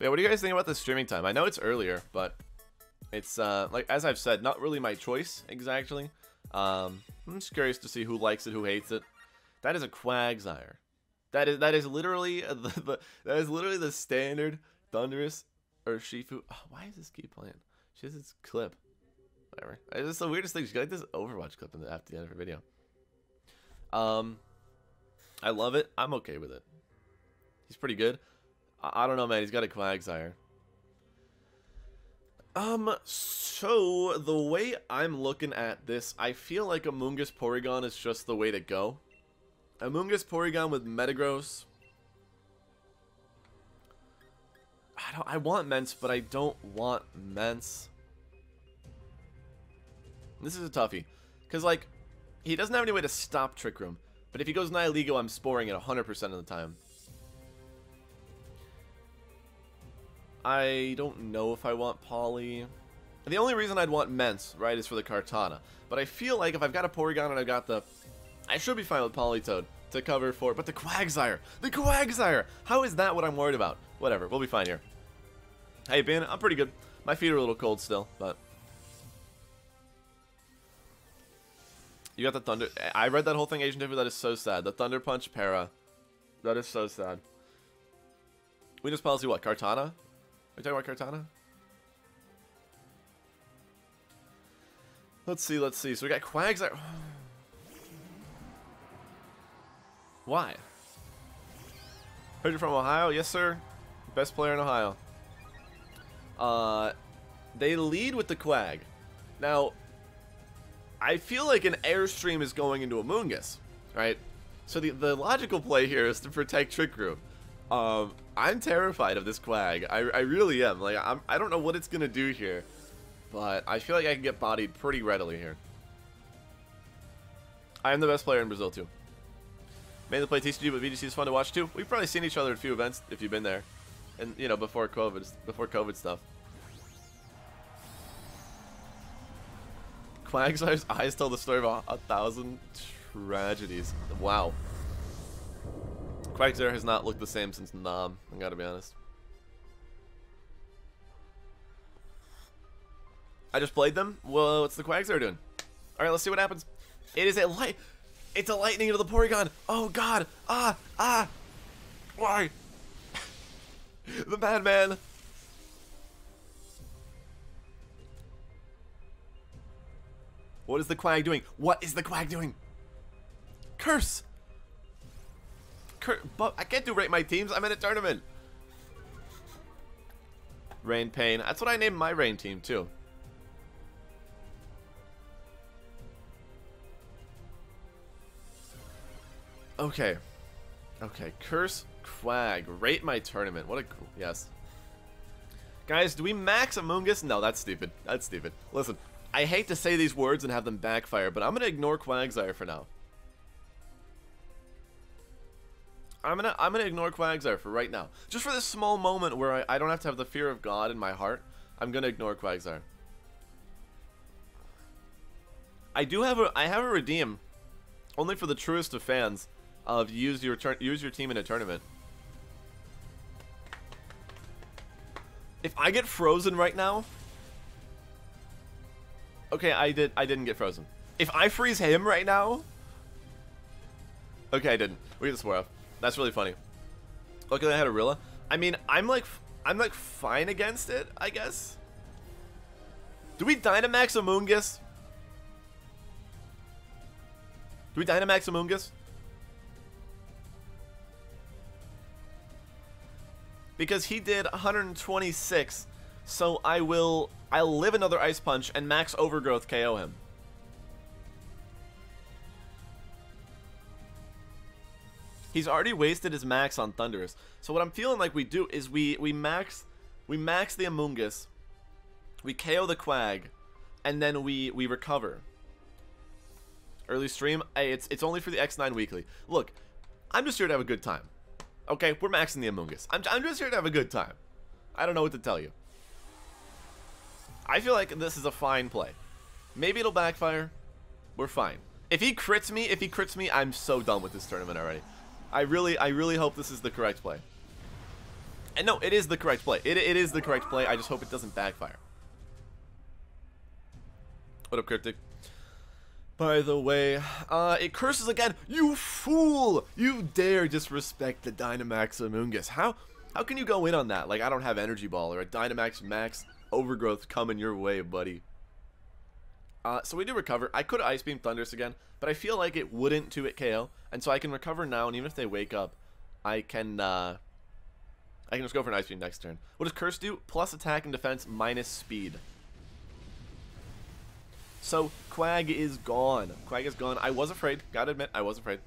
Yeah, what do you guys think about the streaming time? I know it's earlier, but it's, uh, like, as I've said, not really my choice, exactly. Um, I'm just curious to see who likes it, who hates it. That is a Quagsire. That is that is literally the, the that is literally the standard Thundurus Urshifu. Oh, why does this keep playing? She has this clip. Whatever. It's the weirdest thing. She got like this Overwatch clip in the, after the end of her video. Um, I love it. I'm okay with it. He's pretty good. I, I don't know, man. He's got a Quagsire. Um, so the way I'm looking at this, I feel like Amoonguss Porygon is just the way to go. Amoonguss Porygon with Metagross. I don't I want Mence, but I don't want Mence. This is a toughie. Because, like, he doesn't have any way to stop Trick Room. But if he goes Nihilego, I'm sporing it 100% of the time. I don't know if I want Polly. The only reason I'd want Mence, right, is for the Kartana. But I feel like if I've got a Porygon and I've got the... I should be fine with Politoed to cover for... But the Quagsire! The Quagsire! How is that what I'm worried about? Whatever, we'll be fine here. Hey, Ben, I'm pretty good. My feet are a little cold still, but... You got the Thunder... I read that whole thing, Agent Tiffy. That is so sad. The Thunder Punch Para. That is so sad. We just policy what? Kartana? We talking about Kartana? Let's see, let's see. So we got Quagsire. Why? Heard you're from Ohio? Yes, sir. Best player in Ohio. Uh, they lead with the Quag. Now, I feel like an Airstream is going into Amoonguss, right? So the, the logical play here is to protect Trick Room. Um, I'm terrified of this Quag. I, I really am. Like, I'm, I don't know what it's going to do here. But I feel like I can get bodied pretty readily here. I am the best player in Brazil, too. Mainly play TCG, but VGC is fun to watch, too. We've probably seen each other at a few events, if you've been there. And, you know, before COVID, before COVID stuff. Quagsire's eyes tell the story of a, a thousand tragedies. Wow. Quagsire has not looked the same since Nom, I gotta be honest. I just played them. Well, what's the Quagsire doing? Alright, let's see what happens. It is a light. It's a lightning into the Porygon. Oh, God. Ah, ah. Why? the madman. What is the Quag doing? What is the Quag doing? Curse. But I can't do rate my teams. I'm in a tournament. Rain Pain. That's what I named my rain team, too. Okay. Okay, Curse Quag. Rate my tournament. What a... Yes. Guys, do we max Amoonguss? No, that's stupid. That's stupid. Listen, I hate to say these words and have them backfire, but I'm going to ignore Quagsire for now. I'm gonna I'm gonna ignore Quagsire for right now. Just for this small moment where I, I don't have to have the fear of God in my heart, I'm gonna ignore Quagsire. I do have a I have a redeem, only for the truest of fans, of use your turn use your team in a tournament. If I get frozen right now, okay, I did I didn't get frozen. If I freeze him right now, okay, I didn't. We get the swear off. That's really funny. Luckily, I had a Rilla. I mean, I'm like, I'm like fine against it, I guess. Do we Dynamax Amoonguss? Do we Dynamax Amoonguss? Because he did 126, so I will, I'll live another Ice Punch and Max Overgrowth KO him. He's already wasted his max on Thundurus. So what I'm feeling like we do is we we max we max the Amoonguss, we KO the Quag, and then we we recover. Early stream, hey, it's it's only for the X9 weekly. Look, I'm just here to have a good time. Okay, we're maxing the Amoonguss. I'm I'm just here to have a good time. I don't know what to tell you. I feel like this is a fine play. Maybe it'll backfire. We're fine. If he crits me, if he crits me, I'm so done with this tournament already. I really, I really hope this is the correct play. And no, it is the correct play. It, it is the correct play. I just hope it doesn't backfire. What up, Cryptic? By the way, uh, it curses again. You fool! You dare disrespect the Dynamax Amoonguss. How, how can you go in on that? Like, I don't have Energy Ball or a Dynamax Max Overgrowth coming your way, buddy. Uh, so we do recover. I could Ice Beam Thundurus again, but I feel like it wouldn't to it KO, and so I can recover now, and even if they wake up, I can, uh, I can just go for an Ice Beam next turn. What does Curse do? Plus attack and defense, minus speed. So, Quag is gone. Quag is gone. I was afraid. Gotta admit, I was afraid.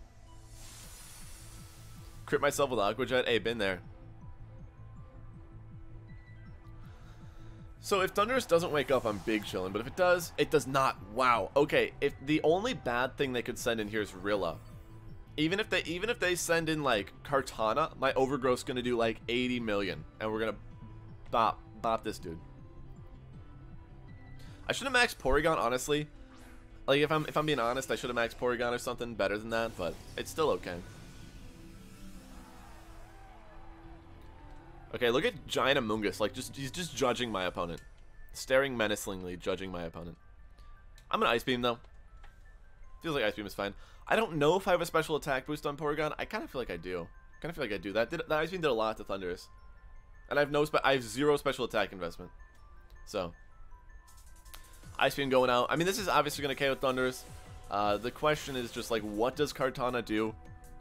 Crit myself with Aqua Jet. Hey, been there. So if Thundurus doesn't wake up, I'm big chillin', but if it does, it does not. Wow. Okay, if the only bad thing they could send in here is Rilla. Even if they even if they send in like Kartana, my overgrowth's gonna do like 80 million, and we're gonna bop bop this dude. I should have maxed Porygon, honestly. Like if I'm if I'm being honest, I should have maxed Porygon or something better than that, but it's still okay. Okay, look at Giant Amoonguss. Like, just he's just judging my opponent. Staring menacingly, judging my opponent. I'm gonna Ice Beam, though. Feels like Ice Beam is fine. I don't know if I have a special attack boost on Porygon. I kind of feel like I do. kind of feel like I do. That did, that Ice Beam did a lot to Thundurus. And I have no I have zero special attack investment. So. Ice Beam going out. I mean, this is obviously going to KO Thundurus. Uh, the question is just like, what does Kartana do?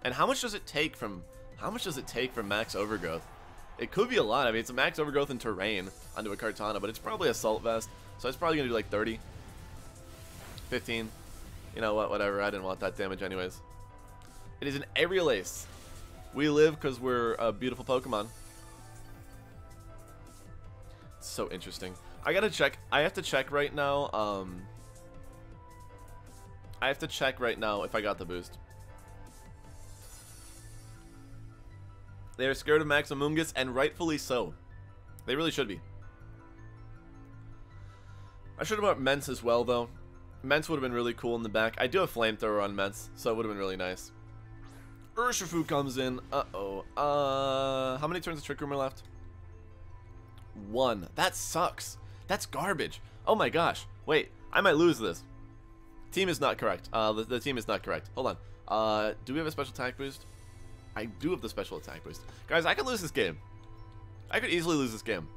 And how much does it take from... How much does it take from Max Overgrowth? It could be a lot. I mean, it's a max overgrowth in terrain onto a Kartana, but it's probably Assault Vest. So it's probably going to do like 30. 15. You know what, whatever. I didn't want that damage anyways. It is an Aerial Ace. We live because we're a beautiful Pokemon. So interesting. I gotta check. I have to check right now. Um, I have to check right now if I got the boost. They are scared of Max Amoonguss, and rightfully so. They really should be. I should have bought Mence as well, though. Mence would have been really cool in the back. I do have Flamethrower on Mence, so it would have been really nice. Urshifu comes in. Uh-oh. Uh, how many turns of Trick Room are left? One. That sucks. That's garbage. Oh my gosh. Wait, I might lose this. Team is not correct. Uh, the, the team is not correct. Hold on. Uh, do we have a special attack boost? I do have the special attack boost. Guys, I could lose this game. I could easily lose this game.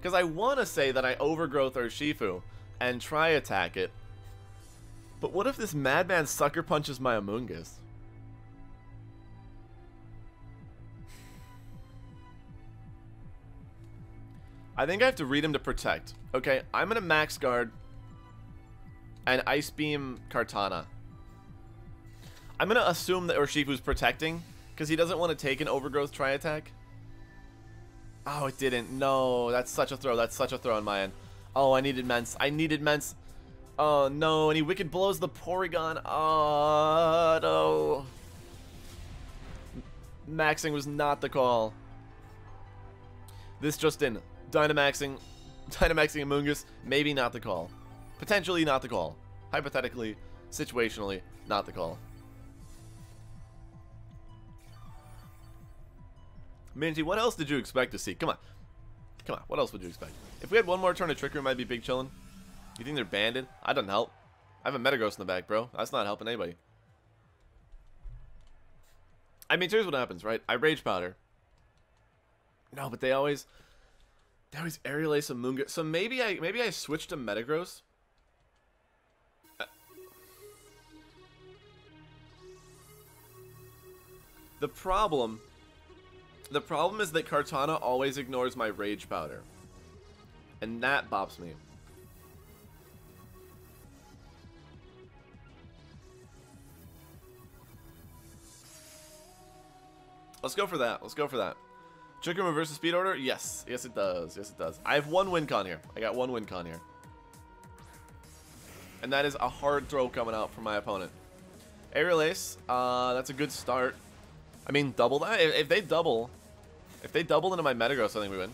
Because I want to say that I overgrowth Urshifu and Tri-Attack it. But what if this madman sucker punches my Amoonguss? I think I have to read him to protect. Okay, I'm going to max guard and Ice Beam Kartana. I'm going to assume that Urshifu's protecting because he doesn't want to take an Overgrowth Tri-Attack. Oh, it didn't. No, that's such a throw. That's such a throw on my end. Oh, I needed Mence. I needed Mence. Oh, no. And he Wicked Blows the Porygon. Oh, no. Maxing was not the call. This just in. Dynamaxing. Dynamaxing Amoonguss. Maybe not the call. Potentially not the call. Hypothetically, situationally, not the call. Minty, what else did you expect to see? Come on. Come on, what else would you expect? If we had one more turn of Trick Room, I'd be big chillin'. You think they're banded? I doesn't help. I have a Metagross in the back, bro. That's not helping anybody. I mean, here's what happens, right? I Rage Powder. No, but they always... They always Aerial Ace and Moonga. So maybe I maybe I switched to Metagross. The problem the problem is that Kartana always ignores my Rage Powder. And that bops me. Let's go for that. Let's go for that. Chicken reverses speed order? Yes. Yes, it does. Yes, it does. I have one win con here. I got one win con here. And that is a hard throw coming out from my opponent. Aerial Ace. Uh, that's a good start. I mean, double that. If, if they double, if they double into my Metagross, I think we win.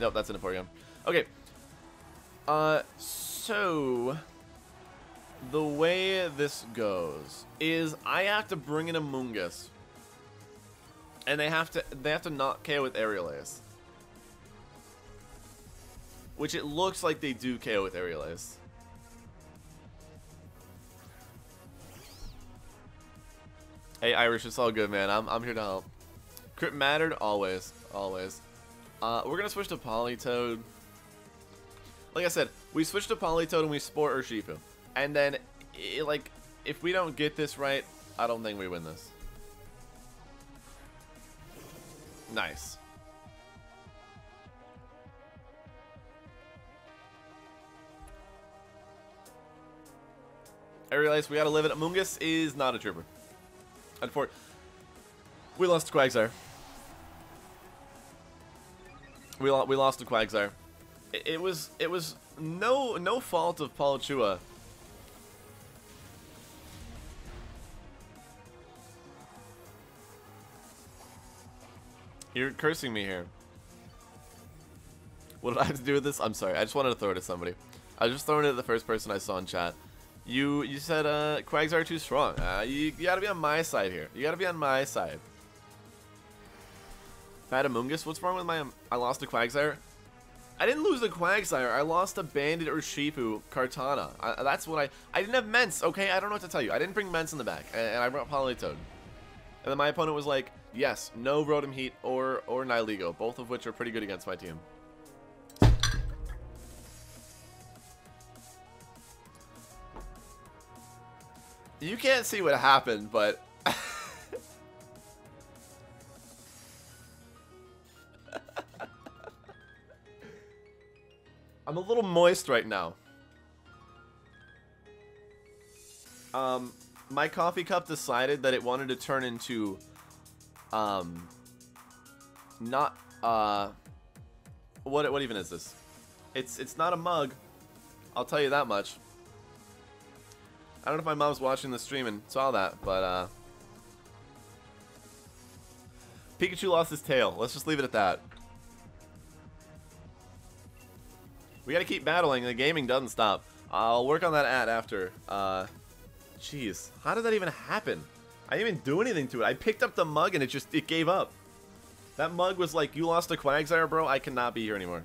Nope, that's for you. Okay. Uh, so... The way this goes is I have to bring in a Mungus And they have to they have to not KO with Aerial Ace. Which it looks like they do KO with Aerial Ace. Hey Irish, it's all good man. I'm I'm here to help. Crit mattered always, always. Uh, we're gonna switch to Politoed. Like I said, we switch to Politoed and we spore Urshifu. And then, it, like, if we don't get this right, I don't think we win this. Nice. I realize we gotta live it. Amoonguss is not a trooper. Unfortunately, we lost Quagsire. We, lo we lost to Quagsire. It, it, was it was no no fault of Chua. You're cursing me here. What did I have to do with this? I'm sorry. I just wanted to throw it at somebody. I was just throwing it at the first person I saw in chat. You you said uh, Quags are too strong. Uh, you, you gotta be on my side here. You gotta be on my side. Fat Amoonguss, what's wrong with my... I lost a Quagsire? I didn't lose the Quagsire. I lost a Banded Urshifu Kartana. I, that's what I... I didn't have Mence, okay? I don't know what to tell you. I didn't bring Mence in the back, and, and I brought Politoed. And then my opponent was like, yes, no Rotom Heat or, or Nihilego, both of which are pretty good against my team. You can't see what happened, but... I'm a little moist right now. Um, my coffee cup decided that it wanted to turn into, um, not, uh, what, what even is this? It's, it's not a mug. I'll tell you that much. I don't know if my mom's watching the stream and saw that, but, uh, Pikachu lost his tail. Let's just leave it at that. We gotta keep battling. The gaming doesn't stop. I'll work on that ad after. Uh, jeez. How did that even happen? I didn't even do anything to it. I picked up the mug and it just, it gave up. That mug was like, you lost a Quagsire, bro? I cannot be here anymore.